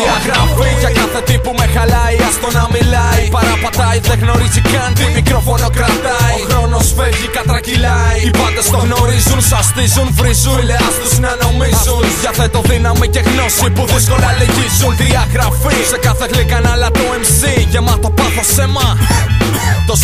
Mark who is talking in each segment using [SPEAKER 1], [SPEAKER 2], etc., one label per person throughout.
[SPEAKER 1] Διαγραφή για κάθε τι που με χαλάει Άστο να μιλάει Παραπατάει δεν γνωρίζει καν τι μικρόφωνο κρατάει Ο χρόνος φεύγει κατρακυλάει Οι πάντες το γνωρίζουν Σαστίζουν βρίζουν Ηλεάς τους να νομίζουν Διαθέτω δύναμη και γνώση που δύσκολα λυγίζουν Διαγραφή σε κάθε γλυκανάλα του MC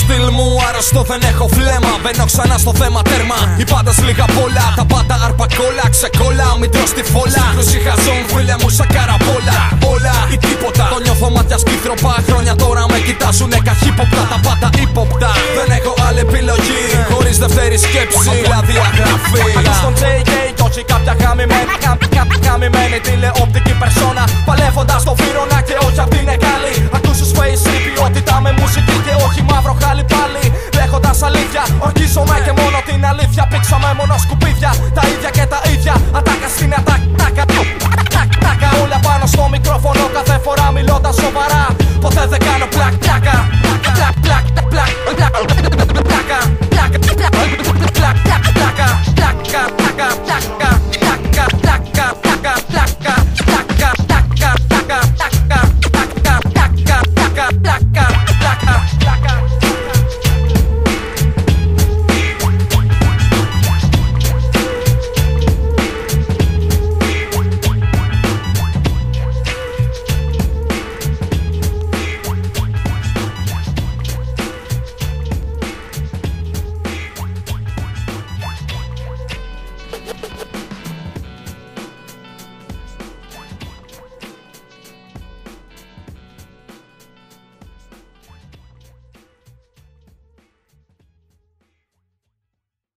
[SPEAKER 1] στυλ μου άρρωστο δεν έχω φλέμα. Μπαίνω ξανά στο θέμα τέρμα. Οι πάντες λίγα πολλά Τα πάντα αρπακόλα. Ξεκόλα Μην τρως τη φόλα. Σύγκρουση χαζόν φίλε μου σαν καραπόλα Όλα ή τίποτα. Το νιώθω μάτια σκύθροπα Χρόνια τώρα με κοιτάζουνε καχύποπτα. Τα πάντα ύποπτα. Δεν έχω άλλη επιλογή. Χωρίς δεύτερη σκέψη. Δηλαδή αγραφή. Στον JK κι όχι κάποια χαμημένη Χαμημένη τηλεοπτική